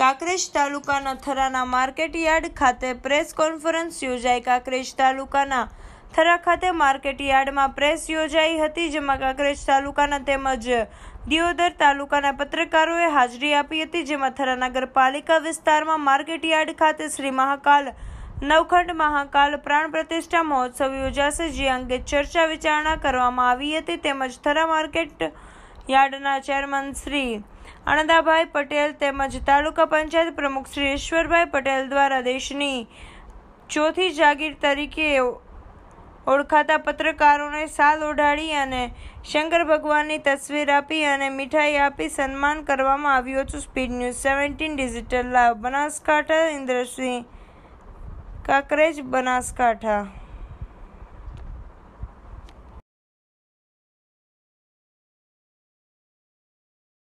કાંકરેજ તાલુકાના થરાના market yard ખાતે પ્રેસ કોન્ફરન્સ યોજાઈ. કાંકરેજ તાલુકાના થરા ખાતે માર્કેટ યાર્ડમાં પ્રેસ યોજાઈ હતી, જેમાં કાંકરેજ તાલુકાના તેમજ દિયોદર તાલુકાના પત્રકારોએ હાજરી આપી હતી, જેમાં થરા નગરપાલિકા વિસ્તારમાં માર્કેટયાર્ડ ખાતે શ્રી મહાકાલ નવખંડ મહાકાલ પ્રાણ પ્રતિષ્ઠા મહોત્સવ યોજાશે, જે અંગે ચર્ચા વિચારણા કરવામાં આવી હતી. તેમજ થરા માર્કેટ યાર્ડના ચેરમેન શ્રી આનંદાભાઈ પટેલ તેમજ તાલુકા પંચાયત પ્રમુખ શ્રી ઈશ્વરભાઈ પટેલ દ્વારા દેશની ચોથી જાગીર તરીકે ઓળખાતા પત્રકારોને સાલ ઓઢાડી અને શંકર ભગવાનની તસવીર આપી અને મીઠાઈ આપી સન્માન કરવામાં આવ્યું હતું. સ્પીડ ન્યૂઝ સેવન્ટીન, ડિજિટલ લાભ બનાસકાંઠા, ઇન્દ્રસિંહ કાકરેજ, બનાસકાંઠા.